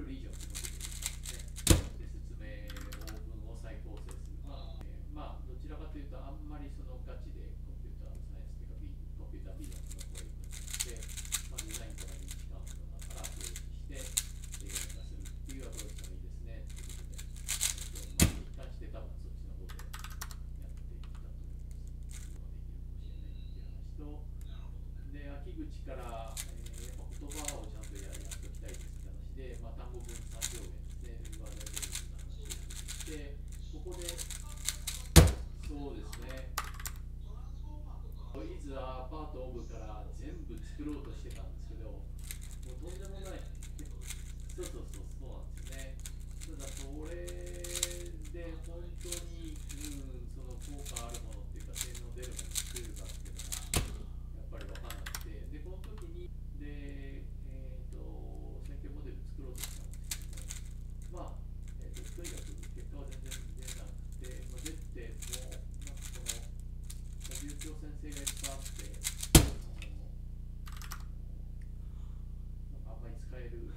ル以上ってことでで説明文を再構成するので、まあ、どちらかというとあんまりそのガチでコンピューターサイエンスというかコンピュータービジョンの方に向けて、まあ、デザインとか認知感とかからアプローチして映画かするっていうアプローチがいいですねということで、えっとまあ、一貫して多分そっちの方でやっていったと思います。できるかもしれないっていう話とで秋口から、えー、やっぱ言葉をちゃんとやりますで。そうですね。いつアパートオブから全部作ろうとしてたんですけど必先生がいっぱいあって、なんかあんまり使える。